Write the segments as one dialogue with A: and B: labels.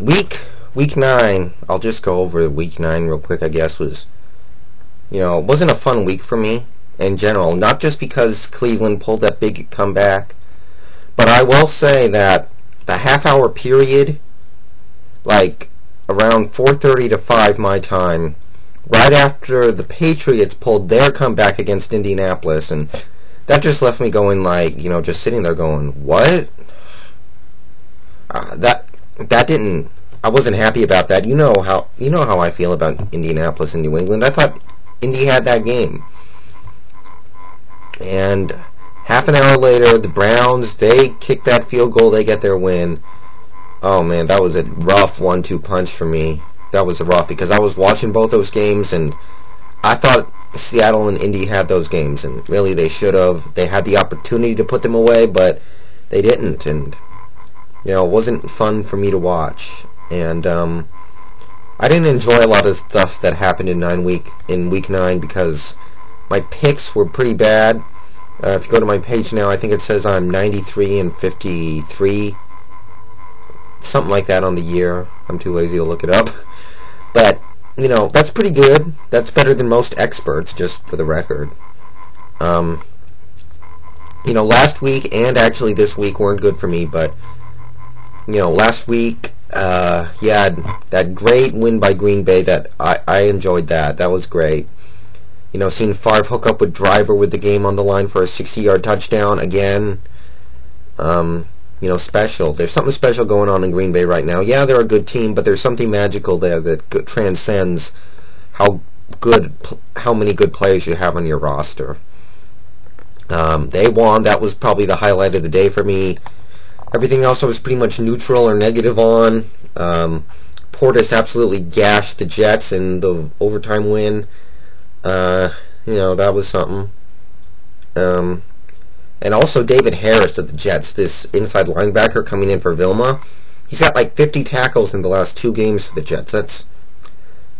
A: week week nine. I'll just go over week nine real quick. I guess was you know it wasn't a fun week for me in general. Not just because Cleveland pulled that big comeback, but I will say that the half hour period, like around 4:30 to 5 my time, right after the Patriots pulled their comeback against Indianapolis, and that just left me going like, you know, just sitting there going, what? Uh, that that didn't. I wasn't happy about that. You know how you know how I feel about Indianapolis and New England. I thought Indy had that game, and half an hour later, the Browns they kick that field goal, they get their win. Oh man, that was a rough one-two punch for me. That was rough because I was watching both those games and I thought Seattle and Indy had those games, and really they should have. They had the opportunity to put them away, but they didn't, and you know, it wasn't fun for me to watch. And um, I didn't enjoy a lot of stuff that happened in nine week in week nine because my picks were pretty bad. Uh, if you go to my page now, I think it says I'm 93 and 53, something like that on the year. I'm too lazy to look it up, but you know, that's pretty good. That's better than most experts, just for the record. Um, you know, last week and actually this week weren't good for me, but, you know, last week, uh, yeah, that great win by Green Bay, that I, I enjoyed that. That was great. You know, seeing Favre hook up with Driver with the game on the line for a 60-yard touchdown again. Um, you know, special. There's something special going on in Green Bay right now. Yeah, they're a good team, but there's something magical there that transcends how good, how many good players you have on your roster. Um, they won. That was probably the highlight of the day for me. Everything else I was pretty much neutral or negative on. Um, Portis absolutely gashed the Jets in the overtime win. Uh, you know, that was something. Um, and also David Harris of the Jets, this inside linebacker coming in for Vilma. He's got like 50 tackles in the last two games for the Jets. That's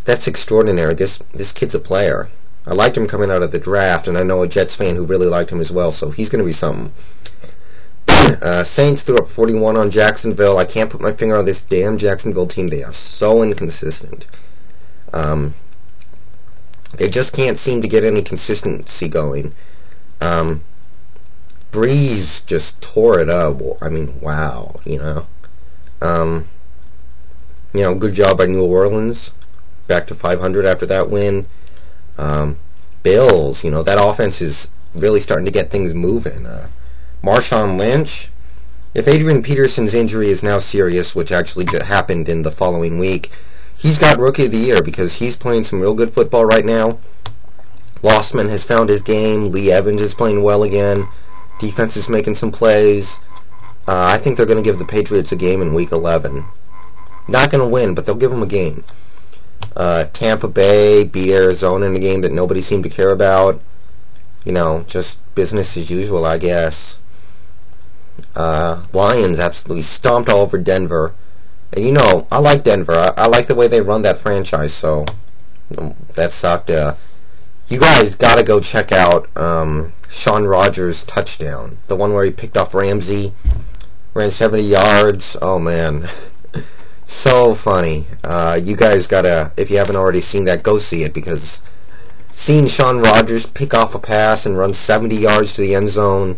A: that's extraordinary. This this kid's a player. I liked him coming out of the draft, and I know a Jets fan who really liked him as well. So he's going to be something. Uh, Saints threw up 41 on Jacksonville. I can't put my finger on this damn Jacksonville team. They are so inconsistent. Um, they just can't seem to get any consistency going. Um, Brees just tore it up. I mean, wow, you know. Um, you know, good job by New Orleans. Back to 500 after that win. Um, Bills, you know, that offense is really starting to get things moving. Uh, Marshawn Lynch, if Adrian Peterson's injury is now serious, which actually happened in the following week, he's got Rookie of the Year because he's playing some real good football right now. Losman has found his game. Lee Evans is playing well again. Defense is making some plays. Uh, I think they're going to give the Patriots a game in Week 11. Not going to win, but they'll give them a game. Uh, Tampa Bay beat Arizona in a game that nobody seemed to care about. You know, just business as usual, I guess. Uh, Lions absolutely stomped all over Denver. And you know, I like Denver. I, I like the way they run that franchise, so that sucked. Uh, you guys got to go check out um, Shaun Rogers' touchdown, the one where he picked off Ramsey, ran 70 yards. Oh man, so funny. Uh, you guys gotta, if you haven't already seen that, go see it because seeing Shaun Rogers pick off a pass and run 70 yards to the end zone,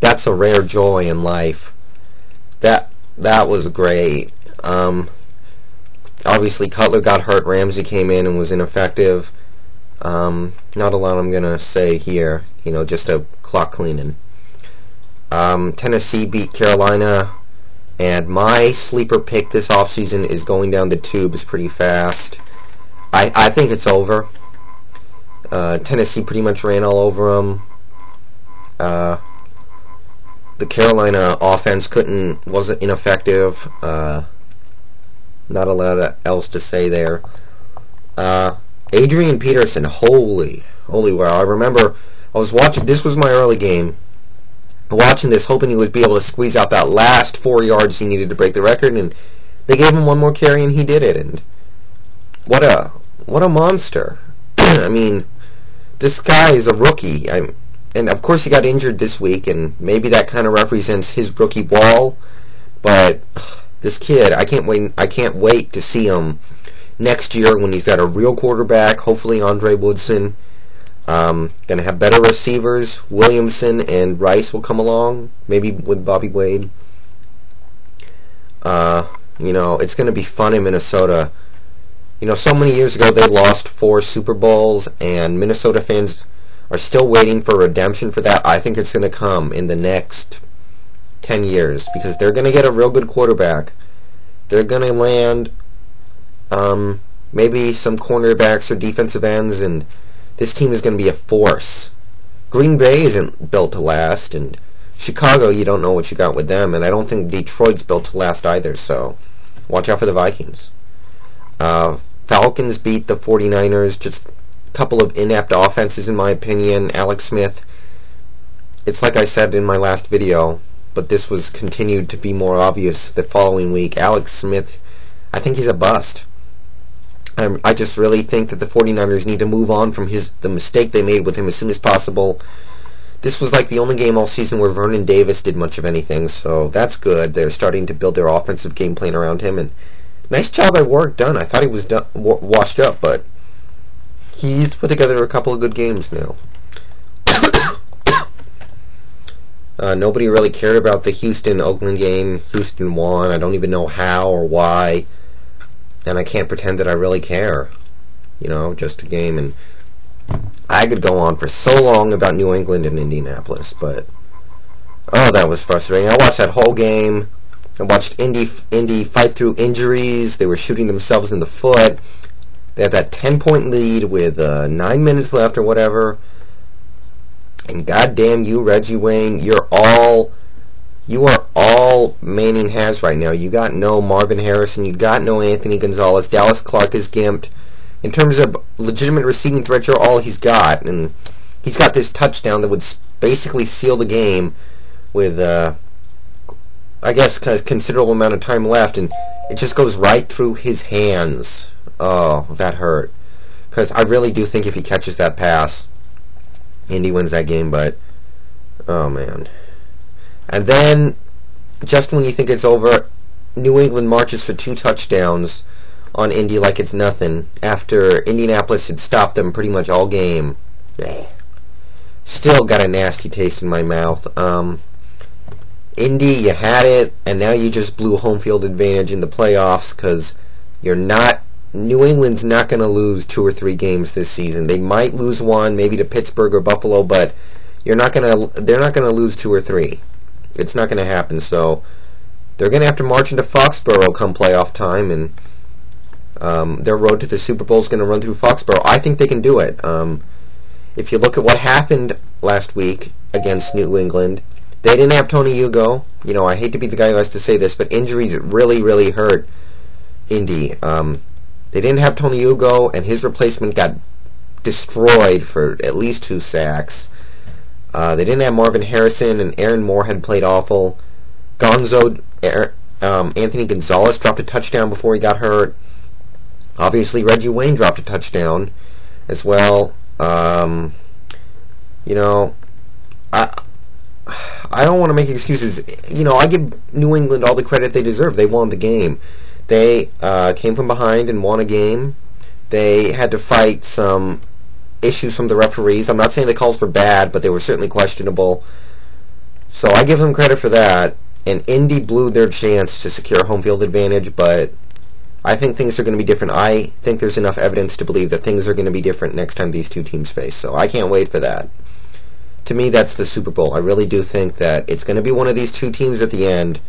A: that's a rare joy in life. That that was great. Um, obviously, Cutler got hurt. Ramsey came in and was ineffective. Um, not a lot I'm going to say here. You know, just a clock cleaning. Um, Tennessee beat Carolina. And my sleeper pick this offseason is going down the tubes pretty fast. I, I think it's over. Uh, Tennessee pretty much ran all over them. Uh, the Carolina offense couldn't wasn't ineffective. Uh, not a lot else to say there. Uh, Adrian Peterson, holy, holy wow. I remember I was watching, this was my early game, watching this, hoping he would be able to squeeze out that last four yards he needed to break the record, and they gave him one more carry, and he did it, and what a, what a monster. I mean, this guy is a rookie, I'm, and of course he got injured this week, and maybe that kind of represents his rookie wall, but This kid, I can't wait. I can't wait to see him next year when he's got a real quarterback. Hopefully, Andre Woodson. Um, gonna have better receivers. Williamson and Rice will come along, maybe with Bobby Wade. Uh, you know, it's gonna be fun in Minnesota. You know, so many years ago they lost four Super Bowls, and Minnesota fans are still waiting for redemption for that. I think it's gonna come in the next ten years because they're gonna get a real good quarterback. They're gonna land um, maybe some cornerbacks or defensive ends, and this team is going to be a force. Green Bay isn't built to last, and Chicago, you don't know what you got with them, and I don't think Detroit's built to last either, so watch out for the Vikings. Uh, Falcons beat the 49ers, just couple of inept offenses in my opinion. Alex Smith, it's like I said in my last video, but this was continued to be more obvious the following week. Alex Smith, I think he's a bust. Um, I just really think that the 49ers need to move on from his the mistake they made with him as soon as possible. This was like the only game all season where Vernon Davis did much of anything, so that's good. They're starting to build their offensive game plan around him, and nice job at work done. I thought he was done, washed up, but he's put together a couple of good games now. uh, nobody really cared about the Houston Oakland game. Houston won. I don't even know how or why and I can't pretend that I really care. You know, just a game. And I could go on for so long about New England and Indianapolis, but oh, that was frustrating. I watched that whole game. I watched Indy Indy fight through injuries. They were shooting themselves in the foot. They had that ten point lead with uh, nine minutes left or whatever. And goddamn you, Reggie Wayne, you're all you are all Manning has right now. You got no Marvin Harrison. You got no Anthony Gonzalez. Dallas Clark is gimped. In terms of legitimate receiving threat, you're all he's got, and he's got this touchdown that would basically seal the game with, uh, I guess, a considerable amount of time left, and it just goes right through his hands. Oh, that hurt. Because I really do think if he catches that pass, Indy wins that game, but, oh man. And then, just when you think it's over, New England marches for two touchdowns on Indy like it's nothing after Indianapolis had stopped them pretty much all game. Still got a nasty taste in my mouth. Um, Indy, you had it, and now you just blew home field advantage in the playoffs because you're not. New England's not going to lose two or three games this season. They might lose one, maybe to Pittsburgh or Buffalo, but you're not going to. They're not going to lose two or three. It's not going to happen. So they're going to have to march into Foxborough come playoff time, and um, their road to the Super Bowl is going to run through Foxborough. I think they can do it. Um, if you look at what happened last week against New England, they didn't have Tony Ugoh. You know, I hate to be the guy who has to say this, but injuries really, really hurt Indy. Um, they didn't have Tony Ugoh, and his replacement got destroyed for at least two sacks. Uh, they didn't have Marvin Harrison, and Aaron Moorehead played awful. Gonzo, um, Anthony Gonzalez dropped a touchdown before he got hurt. Obviously, Reggie Wayne dropped a touchdown as well. Um, you know, I I don't want to make excuses. You know, I give New England all the credit they deserve. They won the game. They uh, came from behind and won a game. They had to fight some issues from the referees. I'm not saying the calls were bad, but they were certainly questionable. So I give them credit for that. And Indy blew their chance to secure home field advantage, but I think things are going to be different. I think there's enough evidence to believe that things are going to be different next time these two teams face. So I can't wait for that. To me, that's the Super Bowl. I really do think that it's going to be one of these two teams at the end,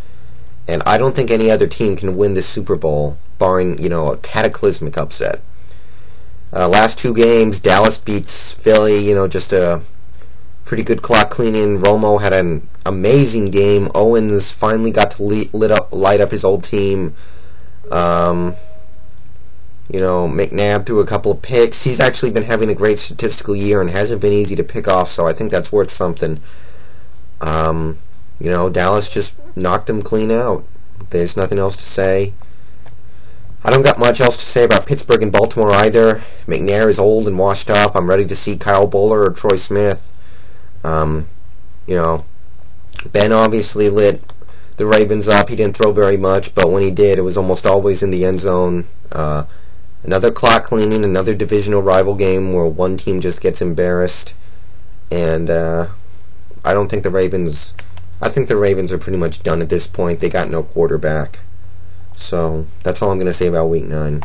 A: and I don't think any other team can win the Super Bowl, barring you know a cataclysmic upset. Uh, last two games, Dallas beats Philly. You know, just a pretty good clock cleaning. Romo had an amazing game. Owens finally got to lit, lit up, light up his old team. Um, you know, McNabb threw a couple of picks. He's actually been having a great statistical year and hasn't been easy to pick off. So I think that's worth something. Um, you know, Dallas just knocked them clean out. There's nothing else to say. I don't got much else to say about Pittsburgh and Baltimore either. McNair is old and washed up. I'm ready to see Kyle Boller or Troy Smith. Um, you know, Ben obviously lit the Ravens up. He didn't throw very much, but when he did, it was almost always in the end zone. Uh, another clock cleaning, another divisional rival game where one team just gets embarrassed. And uh, I don't think the Ravens. I think the Ravens are pretty much done at this point. They got no quarterback. So that's all I'm going to say about Week Nine.